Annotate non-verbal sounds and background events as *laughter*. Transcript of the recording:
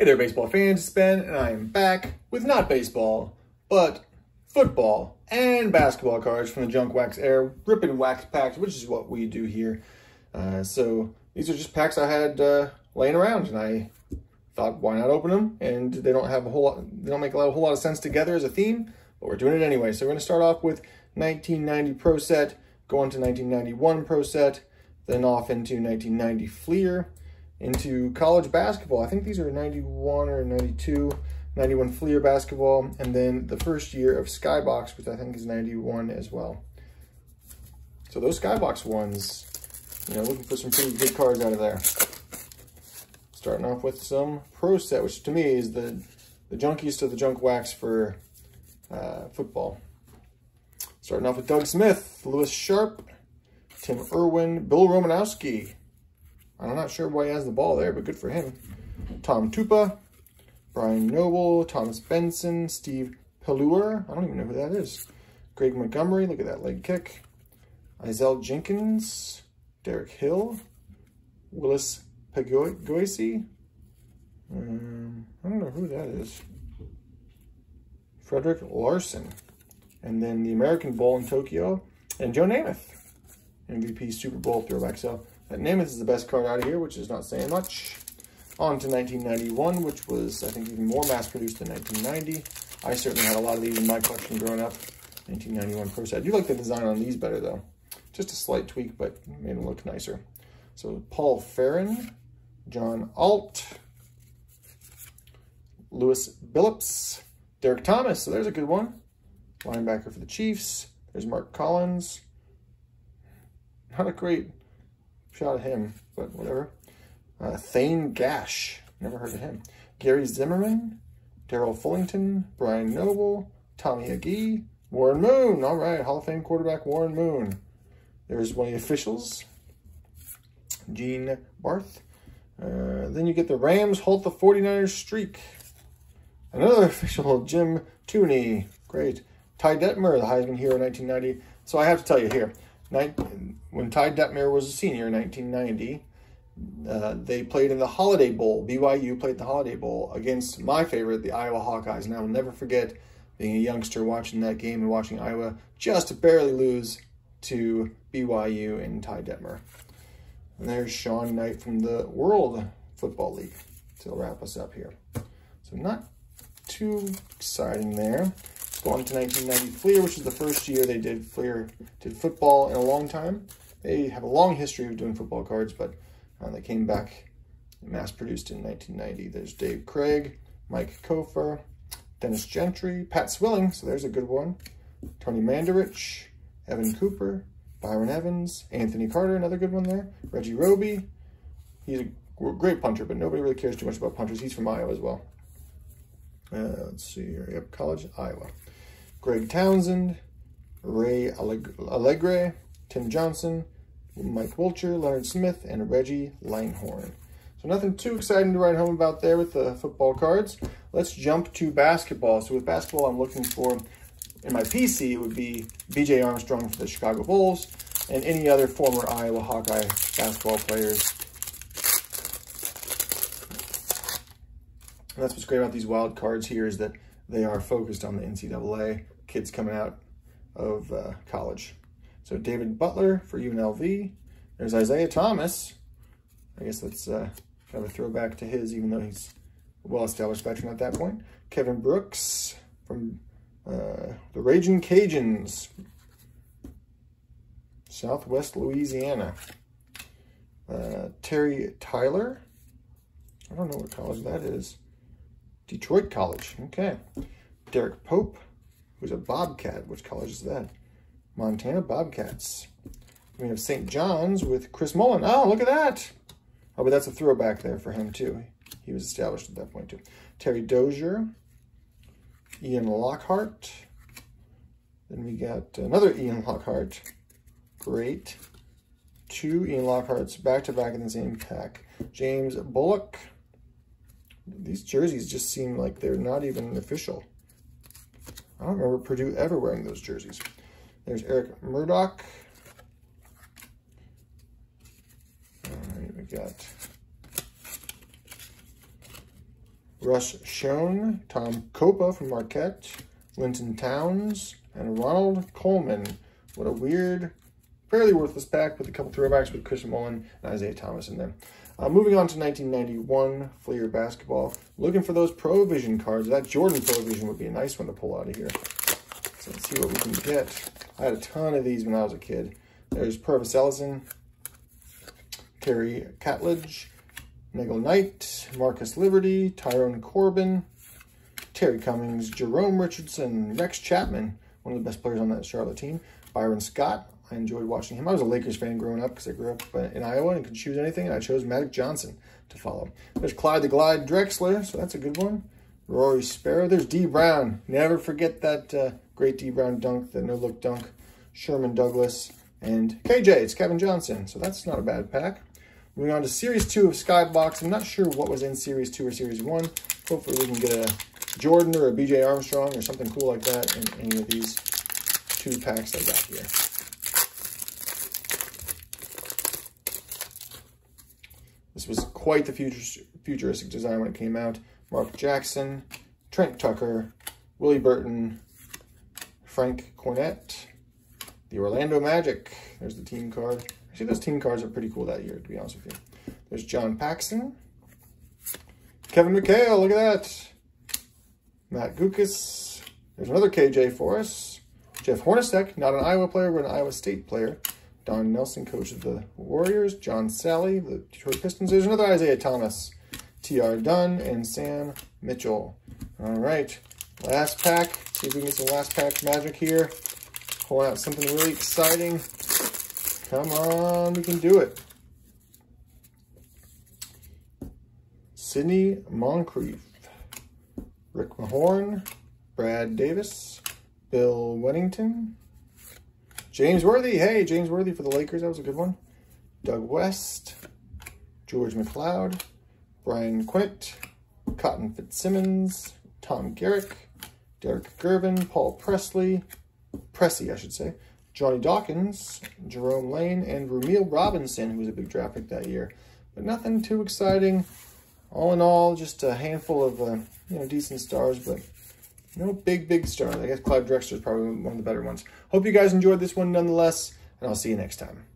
Hey there, baseball fans. It's Ben, and I am back with not baseball, but football and basketball cards from the Junk Wax Era Rip and Wax packs, which is what we do here. Uh, so these are just packs I had uh, laying around, and I thought, why not open them? And they don't have a whole lot, they don't make a whole lot of sense together as a theme, but we're doing it anyway. So we're going to start off with 1990 Pro Set, go on to 1991 Pro Set, then off into 1990 Fleer, into college basketball. I think these are 91 or 92, 91 Fleer basketball, and then the first year of Skybox, which I think is 91 as well. So those Skybox ones, you know, looking for some pretty good cards out of there. Starting off with some Pro Set, which to me is the, the junkies to the junk wax for uh, football. Starting off with Doug Smith, Luis Sharpe, Tim Irwin, Bill Romanowski, I'm not sure why he has the ball there, but good for him. Tom Tupa, Brian Noble, Thomas Benson, Steve Pelluer. I don't even know who that is. Greg Montgomery, look at that leg kick. Izell Jenkins, Derek Hill, Willis Peguese. Um, I don't know who that is. Frederick Larson. And then the American Bowl in Tokyo. And Joe Namath, MVP Super Bowl throwback. So that Namath is the best card out of here, which is not saying much. On to 1991, which was, I think, even more mass-produced than 1990. I certainly had a lot of these in my collection growing up. 1991 Pro Set. I do like the design on these better, though. Just a slight tweak, but made them look nicer. So Paul Farren, John Alt, Lewis Billups, Derrick Thomas. So there's a good one. Linebacker for the Chiefs. There's Mark Collins. Not a great shot at him, but whatever. Uh, Thane Gash, never heard of him. Gary Zimmerman, Darrell Fullington, Brian Noble, Tommy Agee, Warren Moon. All right, Hall of Fame quarterback Warren Moon. There's one of the officials, Gene Barth. Uh, then you get the Rams halt the 49ers streak. Another *laughs* official, Jim Tunney. Great. Ty Detmer, the Heisman Hero 1990. So I have to tell you here, when Ty Detmer was a senior in 1990, uh, they played in the Holiday Bowl. BYU played the Holiday Bowl against my favorite, the Iowa Hawkeyes. And I will never forget being a youngster watching that game and watching Iowa just barely lose to BYU and Ty Detmer. And there's Sean Knight from the World Football League to wrap us up here. So not too exciting there. Let's go on to 1990 Fleer, which is the first year they did Fleer, did football in a long time. They have a long history of doing football cards, but uh, they came back mass-produced in 1990. There's Dave Craig, Mike Kofer, Dennis Gentry, Pat Swilling, so there's a good one, Tony Mandarich, Evan Cooper, Byron Evans, Anthony Carter, another good one there, Reggie Roby. He's a great punter, but nobody really cares too much about punters. He's from Iowa as well. Uh, let's see here. Yep, College, Iowa. Greg Townsend, Ray Allegre, Tim Johnson, Mike Wilcher, Leonard Smith, and Reggie Langhorn. So nothing too exciting to write home about there with the football cards. Let's jump to basketball. So with basketball, I'm looking for, in my PC, it would be B.J. Armstrong for the Chicago Bulls and any other former Iowa Hawkeye basketball players. And that's what's great about these wild cards here is that they are focused on the NCAA, kids coming out of uh, college. So David Butler for UNLV. There's Isiah Thomas. I guess that's uh, kind of a throwback to his, even though he's a well-established veteran at that point. Kevin Brooks from uh, the Raging Cajuns, Southwest Louisiana. Uh, Terry Tyler. I don't know what college that is. Detroit College. Okay. Derek Pope, who's a Bobcat. Which college is that? Montana Bobcats. We have St. John's with Chris Mullin. Oh, look at that. Oh, but that's a throwback there for him, too. He was established at that point, too. Terry Dozier. Ian Lockhart. Then we got another Ian Lockhart. Great. Two Ian Lockharts back-to-back -back in the same pack. James Bullock. These jerseys just seem like they're not even official. I don't remember Purdue ever wearing those jerseys. There's Eric Murdock. Right, we got Russ Schoen, Tom Copa from Marquette, Linton Townes, and Ronald Coleman. What a weird, fairly worthless pack with a couple throwbacks with Chris Mullin and Isiah Thomas in there. Uh, moving on to 1991, Fleer Basketball. Looking for those Provision cards. That Jordan Provision would be a nice one to pull out of here. So let's see what we can get. I had a ton of these when I was a kid. There's Pervis Ellison, Terry Catledge, Negele Knight, Marcus Liberty, Tyrone Corbin, Terry Cummings, Jerome Richardson, Rex Chapman, one of the best players on that Charlotte team, Byron Scott, I enjoyed watching him. I was a Lakers fan growing up because I grew up uh, in Iowa and could choose anything, and I chose Magic Johnson to follow. There's Clyde the Glide Drexler, so that's a good one. Rory Sparrow. There's Dee Brown. Never forget that uh, great Dee Brown dunk, the no-look dunk. Sherman Douglas. And KJ, it's Kevin Johnson. So that's not a bad pack. Moving on to Series 2 of Skybox. I'm not sure what was in Series 2 or Series 1. Hopefully we can get a Jordan or a BJ Armstrong or something cool like that in any of these two packs I got here. This was quite the futuristic design when it came out. Mark Jackson, Trent Tucker, Willie Burton, Frank Kornet, the Orlando Magic. There's the team card. Actually, those team cards are pretty cool that year, to be honest with you. There's John Paxson. Kevin McHale, look at that. Matt Guokas. There's another KJ for us. Jeff Hornacek, not an Iowa player, but an Iowa State player. Don Nelson, coach of the Warriors. John Salley, the Detroit Pistons. There's another Isiah Thomas. T.R. Dunn and Sam Mitchell. All right, last pack. See if we can get some last pack magic here. Pull out something really exciting. Come on, we can do it. Sidney Moncrief, Rick Mahorn, Brad Davis, Bill Wennington, James Worthy. Hey, James Worthy for the Lakers. That was a good one. Doug West. George McCloud. Brian Quint. Cotton Fitzsimmons. Tom Garrick. Derrick Gervin. Paul Presley. Pressey, I should say. Johnny Dawkins. Jerome Lane. And Rumeal Robinson, who was a big draft pick that year. But nothing too exciting. All in all, just a handful of uh, you know decent stars, but no big, big stars. I guess Clyde Drexler is probably one of the better ones. Hope you guys enjoyed this one nonetheless, and I'll see you next time.